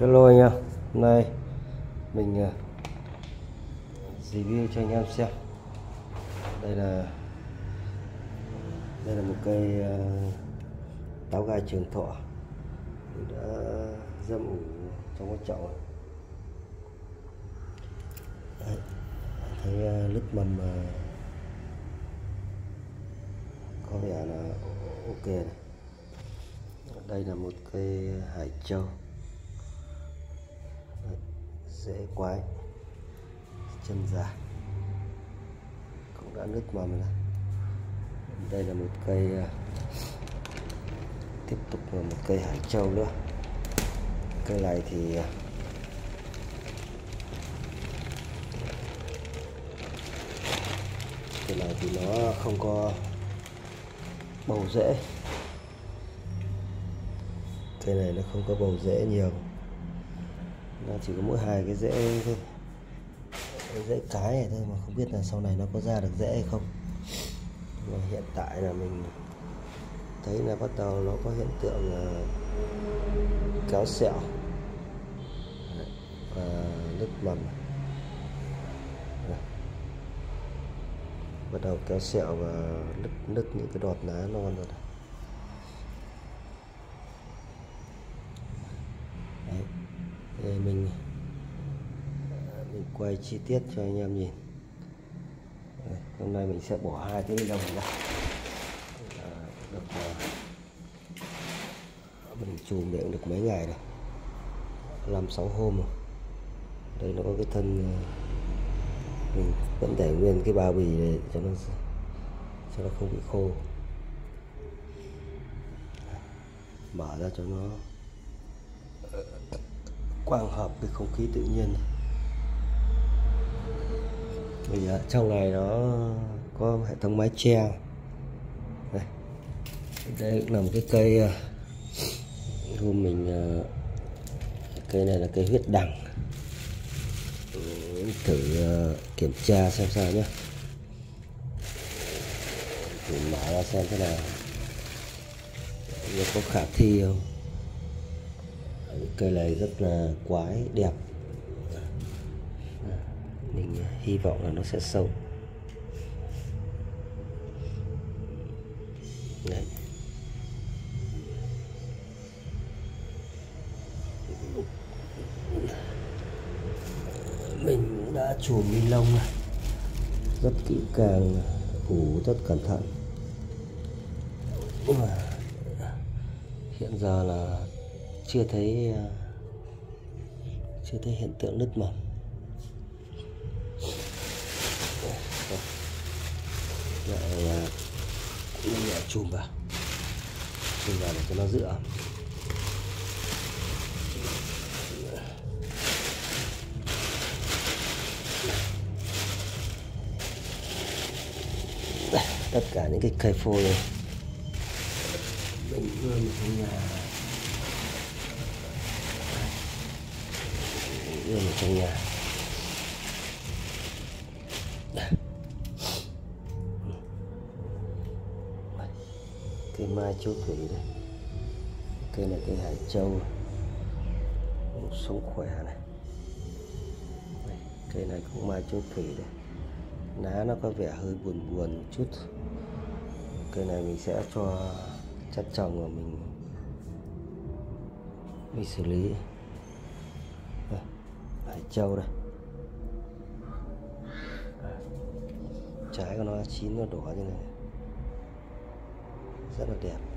Hello anh em, hôm nay mình uh, review cho anh em xem. Đây là đây là một cây uh, táo gai trường thọ mình đã dâm ủ trong cái chậu. Đấy, thấy uh, lứt mầm uh, có vẻ là ok này. Đây là một cây hải châu dễ quái chân dài cũng đã nứt mầm rồi. Đây là một cây à, tiếp tục là một cây hải châu nữa. Cây này thì à, cây này thì nó không có bầu rễ. Cây này nó không có bầu rễ nhiều nó chỉ có mỗi hai cái rễ thôi. Cái rễ cái này thôi mà không biết là sau này nó có ra được rễ hay không. Mà hiện tại là mình thấy là bắt đầu nó có hiện tượng là kéo sẹo. Và nứt mầm. Bắt đầu kéo sẹo và nứt nứt những cái đọt lá non rồi này. Đấy. Đây mình à, mình quay chi tiết cho anh em nhìn. Đây, hôm nay mình sẽ bỏ hai cái đồng ra. Được à, mình chùm để được mấy ngày rồi. Làm sáu hôm rồi. Đây nó có cái thân à, mình vẫn để nguyên cái bao bì để cho nó cho nó không bị khô. Mở ra cho nó quang hợp cái không khí tự nhiên. Bây giờ trong này nó có hệ thống mái che. Đây, đây cũng là một cái cây ờ, hôm mình ờ, cây này là cây huyết đằng. Thử ờ, kiểm tra xem sao nhé thử mở ra xem thế nào. Nó có khả thi không? Cây này rất là quái, đẹp. Mình hy vọng là nó sẽ sâu. Đấy. mình đã chùm ni lông rất kỹ càng, ủ rất cẩn thận. Hiện giờ là chưa thấy ờ, chưa thấy hiện tượng nứt mầm. Lại ờ, nhẹ chùm vào. Chùm vào để cho nó giữ ẩm. Tất cả những cái cây phôi này. Mình đưa vào trong nhà đưa vào trong nhà. Cây mai châu thủy đây. Cây này cây hải châu. Sống khỏe này. Cây này cũng mai châu thủy đây. Lá nó có vẻ hơi buồn buồn một chút. Cây này mình sẽ cho chất trồng và mình mình xử lý hải châu đây. Trái của nó chín nó đỏ như này. Rất là đẹp này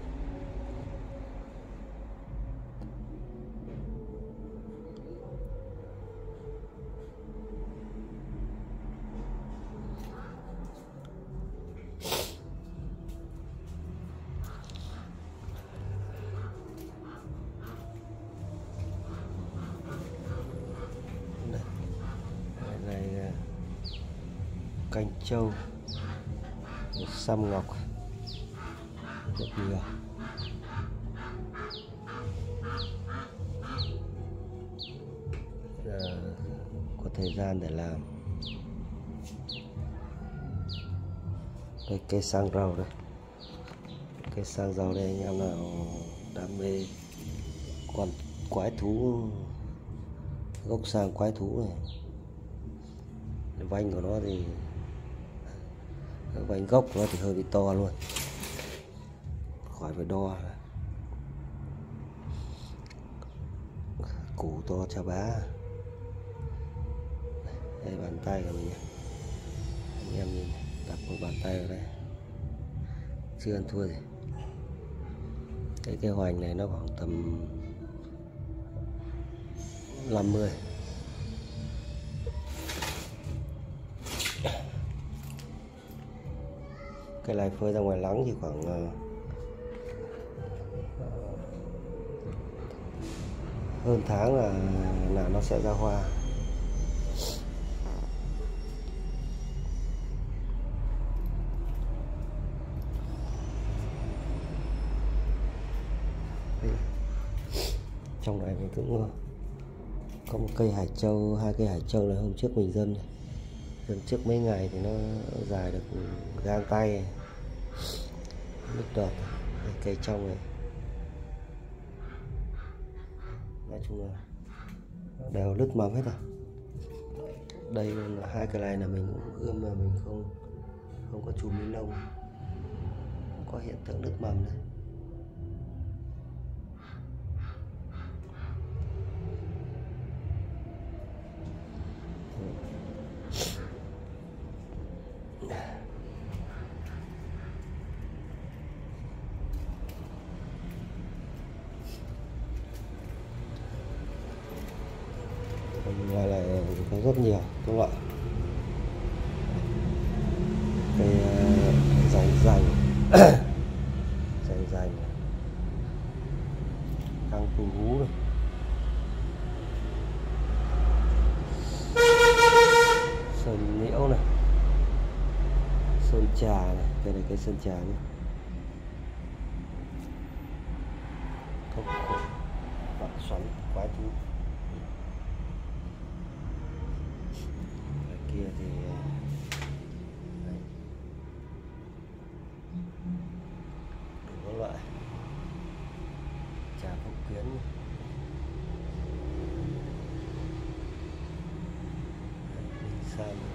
canh trâu, xăm ngọc rất nhiều Giờ có thời gian để làm. Đây, cây sang rau đây. Cây sang rau đây, anh em nào đam mê còn quái thú, gốc sang quái thú này, vanh của nó thì vành gốc nó thì hơi bị to luôn. Khỏi phải đo. Củ to chà bá. Đây, bàn tay của mình nhé anh em nhìn, đặt một bàn tay vào đây. Chưa ăn thua gì. Cái cái hoành này nó khoảng tầm 50 cái này phơi ra ngoài nắng thì khoảng ờ, hơn tháng là là nó sẽ ra hoa. Trong này mình cũng có một cây hải châu, hai cây hải châu là hôm trước mình dâm này dâm trước mấy ngày thì nó dài được gang tay. Nước đợt cây trong này. Nói chung là đều lứt mầm hết rồi. Đây là hai cái này là mình cũng ươm mà mình không không có chùm ni lông. Không có hiện tượng lứt mầm đấy ngoài lại có rất nhiều các loại. Cây ờ, rành rành rành rành căng tu hú này. Sơn liễu này. Sơn trà này. Cây này cây sơn trà nhé. Salam.